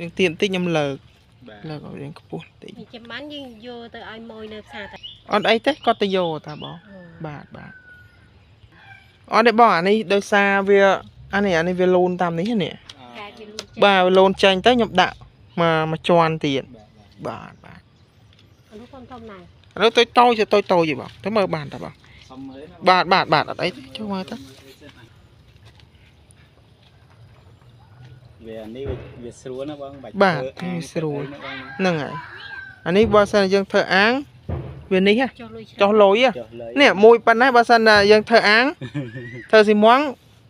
រៀងទៀនតិចខ្ញុំលើកបាទលើកឲ្យរៀងខ្ពស់តិចនេះចាំបានយើងយកទៅឲ្យម៉ួយនៅផ្សារតែអត់អីទេគាត់ទៅយកតាបងបាទបាទអត់ទេបងអានេះដោយសារវាអានេះអានេះវាលូនតាមនេះនេះកែវាលូនបាទវាលូនចេញទៅខ្ញុំដាក់មកមកជន់ទៀតបាទបាទបាទបាទអានោះធំធំណាស់ឥឡូវតូចតូចទៅតូចតូចទេបងទៅមើលបានតាបងសុំមើលណាបាទបាទបាទអត់អីទេចូលមើលទៅ វានេះវាវាស្រួលណាបងបាច់បាទធ្វើអាងវាស្រួលទៅអីណាបងណាហ្នឹងហើយអានេះបើសិនយើងធ្វើអាងវានេះហ៎ចុះលុយចុះលុយហ៎ចុះលើយនេះមួយប៉ុណ្ណេះបើសិនណាយើងធ្វើអាងធ្វើស៊ីម៉ង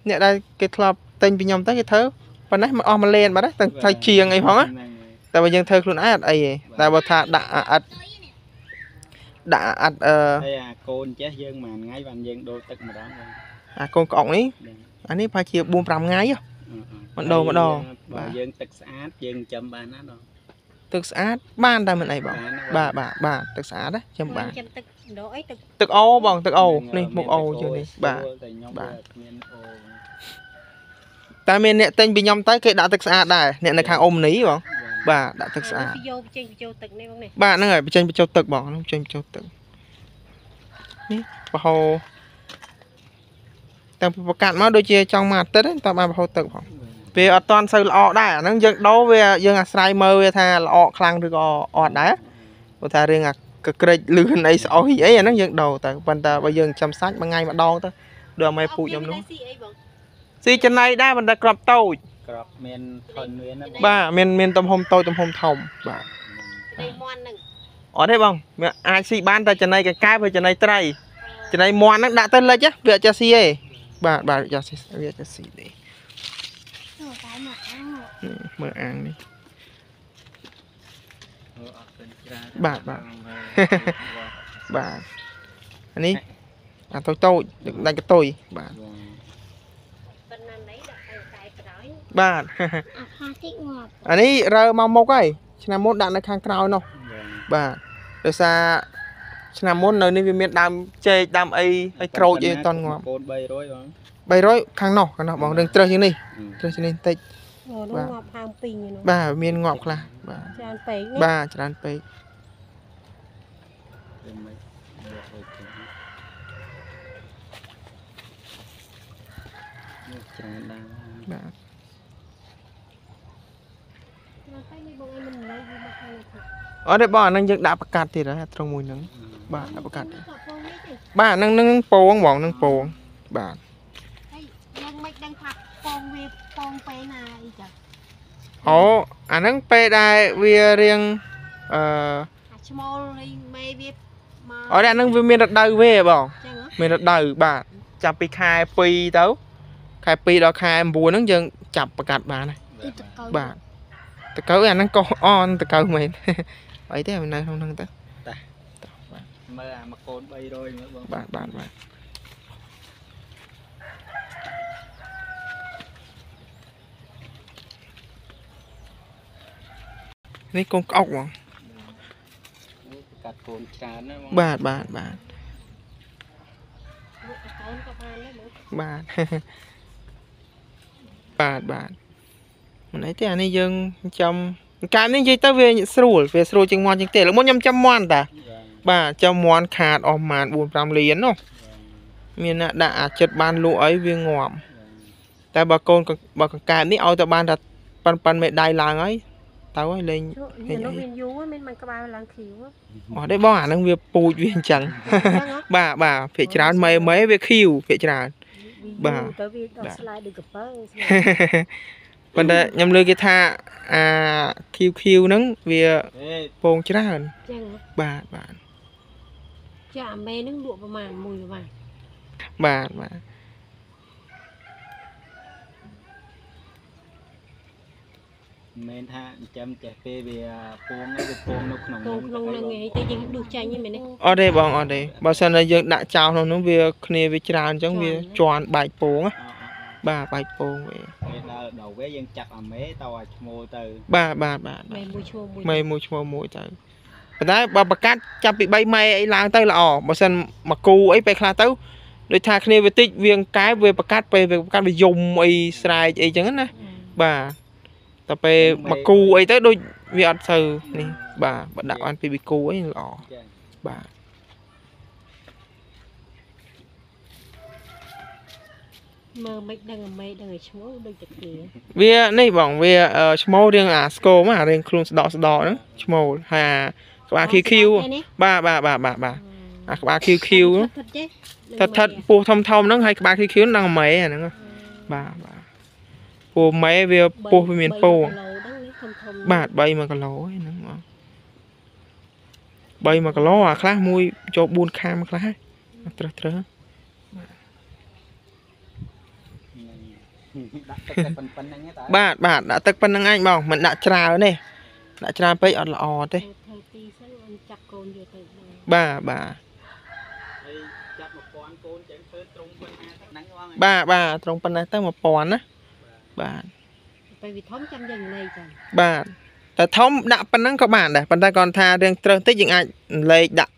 អ្នកដែលគេធ្លាប់ទិញពីខ្ញុំទៅគេធ្វើប៉ុណ្ណេះមកអស់មួយលេនបាត់ហើយទាំងថ្លៃជាងអីផងណាហ្នឹងហើយតែបើយើងធ្វើខ្លួនឯងអត់អីទេតែបើថាដាក់អាអិតដាក់អាអិតអឺហើយអាកូនចេះយើងមួយថ្ងៃបានយើងដូរទឹកម្ដងបងអាកូនក្អុកនេះហ្នឹងអានេះប្រហែលជា4 5ថ្ងៃហ៎អឺអឺ ម្ដងម្ដងបើបាទយើងទឹកស្អាតយើងចាំបានណាបងទឹកស្អាតបានតែមិនអីបងបានណាបាទបាទបាទទឹកស្អាតណាចាំបានចាំទឹកដកអីទឹកទឹកអូបងទឹកអូហ្នឹងនេះមុខអូជាងនេះបាទស្រួលតែខ្ញុំបាទវាគ្មានអូតែមានអ្នកទិញពីខ្ញុំទៅគេដាក់ទឹកស្អាតដែរអ្នកនៅខាងអ៊ុំនីបងបាទដាក់ទឹកស្អាតទៅយកចេញបញ្ចូលទឹកនេះបងនេះបាទហ្នឹងហើយបញ្ចេញបញ្ចូលទឹកបងហ្នឹងបញ្ចេញបញ្ចូលទឹកនេះប្រហោតែប្រកាសមកដូចជាចង់មកអាទិត្យហ្នឹងតើបានប្រហោទឹកផង វាអត់តាន់សូវល្អដែរអាហ្នឹងយើងដោវាយើងអាស្រ័យមើលវាថាល្អខ្លាំងឬក៏អត់ដែរព្រោះថារឿងអាកក្រិចលឿនអីស្អុយអីអាហ្នឹងយើងដោទៅប៉ុន្តែបើយើងចាំសាច់មួយថ្ងៃម្ដងទៅដូចអាមេពូជខ្ញុំនោះស៊ីអីបងស៊ីចំណៃដែរប៉ុន្តែក្របតូចក្របមានធន់មានណាបងបាទមានមានទំហំតូចទំហំធំបាទដៃមន់ហ្នឹងអត់ទេបងវាអាចស៊ីបានតែចំណីកកែបឬចំណីត្រីចំណីមន់ហ្នឹងដាក់ទៅលិចណាវាអត់ចេះស៊ីទេបាទបាទវាអត់ចេះវាអត់ចេះស៊ីទេទៅតែ មកអានេះមើលអាងនេះអឺអត់ទៅច្រើនបាទបាទបាទអានេះអាតូចតូចទឹកដាច់កតុយបាទប៉ុណ្ណាណៃដាក់ទៅតែក្រោយបាទអាផាតិកងាប់អានេះរើមកមុខហើយឆ្នាំមុនដាក់នៅខាងក្រោយនោះបាទដោយសារ ឆ្នាំមុននៅនេះវាមានដើមចេកដើមអីហើយក្រូចអីអត់តន់ងាប់កូន300បង300ខាងនោះខាងនោះបងរឿងត្រឹសជាងនេះត្រឹសជាងនេះបន្តិចអូនោះងាប់ហើមពីងនោះបាទមានងាប់ខ្លះបាទច្រើនពេកនេះបាទច្រើនពេកវាមិនយកហូចទៅនេះច្រើនដែរបាទតែនេះបងអីមិននៅវាមកខាងនេះអត់ទេបងអាហ្នឹងយើងដាក់ប្រកាសទៀតហើយត្រង់មួយហ្នឹង បាទដាក់ប្រកាសទៀតក៏ពងនេះទេបាទហ្នឹងហ្នឹងពងបងហ្នឹងពងបាទហើយយើងមិនដឹងថាពងវាពងពេលណាអីចាអូអាហ្នឹងពេលដែលវារៀងអឺអាឈ្មោលនៃមេវាមកអត់ទេអាហ្នឹងវាមានរដូវវាបងចឹងហ៎មានរដូវបាទចាប់ពីខែ2ទៅខែ2ដល់ខែ9ហ្នឹងយើងចាប់ប្រកាសបានហើយគឺតកោបាទតកៅអាហ្នឹងក៏អនតកៅមែនអីទេនៅក្នុងហ្នឹងទៅ មើលអាមួយកូន300មើលបងបាទបាទបាទនេះកូនក្អុកបងនេះកាត់កូនច្រើនណាបងបាទបាទបាទលោកកូនក៏បានដែរមើលបាទបាទបាទមិនអីទេអានេះយើងចាំកាមនេះនិយាយទៅវាស្រួលវាស្រួលជាងមន់ជាងទេលើកមុនខ្ញុំចាំមន់តា បាទបាទចាំមន់ខាតអស់ប្រហែល4 5លាននោះមានអ្នកដាក់អាចិត្តបានលក់អីវាងាប់តែបើកូនកបើកង្កើតនេះឲ្យទៅបានតែប៉ិនប៉ិនមេដៃឡើងហើយទៅហើយលេងនេះនោះមានយូរមានមិនក្បាលឡើងឃីវអត់ទេបងអាហ្នឹងវាពូជវាអញ្ចឹងចឹងហ៎បាទបាទភាកច្រើនមេមេវាខៀវភាកច្រើនបាទទៅវាដល់ស្លាយដូចកពើប៉ុន្តែខ្ញុំលើគេថាអា QQ ហ្នឹងវាអេពងច្រើនចឹងហ៎បាទបាទ ចាអាមេនឹងលក់ប្រហែលមួយប្រហែលបាទបាទមិនមែនថាចិញ្ចឹមចេះពេលវាពងហ្នឹងវាពងនៅក្នុងកូនក្នុងនឹងឯងតែយើងដួសចាញ់ហ្នឹងមែនទេអត់ទេបងអត់ទេបើសិនតែយើងដាក់ចោលក្នុងនោះវាគ្នាវាច្រើនអញ្ចឹងវាជន់បែកពងណាអអអបាទបែកពងវាពេលដល់ដល់វាយើងចាប់អាមេទៅឲ្យឈ្មោលទៅបាទបាទបាទមេមួយឈ្មោះមួយមេមួយឈ្មោះមួយទៅ ប៉ុន្តែបើប្រកាសចាប់ពី3ម៉ែអីឡើងទៅល្អបើសិនមកគូអីពេលខ្លះទៅដូចថាគ្នាវាតិចវាងកែបវាប្រកាសពេលវាប្រកាសវាយំអីស្រែកអីចឹងណាបាទតែពេលមកគូអីទៅដូចវាអត់សូវនេះបាទបើដាក់បានពីពីគូអីល្អចាបាទមើលមិនដឹងអាមេដឹងឲ្យឈ្មោះដូចតែគេវានេះបងវាអឺឈ្មោលរៀងអាស្គមអារៀងខ្លួនស្ដកស្ដកហ្នឹងឈ្មោលហើយអា ក្បាល QQ បាទបាទបាទបាទបាទអាក្បាល QQ ហ្នឹងថិតចេះថិតថិតពោះធំធំហ្នឹងហើយក្បាល QQ ហ្នឹងម៉េអាហ្នឹងបាទបាទពោះម៉េវាពោះវាមានពោះគីឡូហ្នឹងនេះធំធំបាទ3 1គីឡូហ្នឹងបង3 1គីឡូអាខ្លះមួយចូល4ខាំខ្លះហើយត្រឹសត្រឹសដាក់ទឹកតែប៉ុណ្្នឹងទេតាបាទបាទដាក់ទឹកប៉ុណ្្នឹងឯងបងមិនដាក់ច្រើនទេដាក់ច្រើនពេកអត់ល្អទេ ធ្វើទីសិនអញចាប់កូ នយកទៅដល់បាទបាទហើយចាប់1000កូនចឹងធ្វើត្រង់ប៉ុណ្ណាហ្នឹងបងបាទបាទត្រង់ប៉ុណ្ណេះទៅ1000ណាបាទទៅវាធំចាំយើងលេខចឹងបាទតែធំដាក់ប៉ុណ្ណឹងក៏បានដែរប៉ុន្តែគាត់ថារឿងត្រឹសតិចយើងអាចលេខដាក់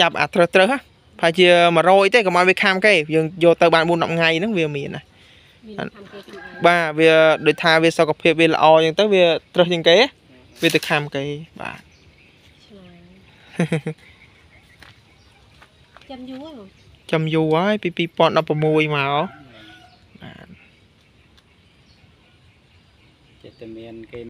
ចាប់អាត្រឹសត្រឹសណាប្រហែលជា100ទេកុំឲ្យវាខាំគេយើងយកទៅបាន4 10ថ្ងៃហ្នឹងវាមានណាមានខាំគេខ្លួនឯងបាទវាដូចថាវាសុខភាពវាល្អអញ្ចឹងទៅវាត្រឹសជាងគេវាទៅខាំគេបាទឆ្លើយ ចាំយូរហ៎ចាំយូរហើយពី2016មកបាទចិត្តតែមានគេ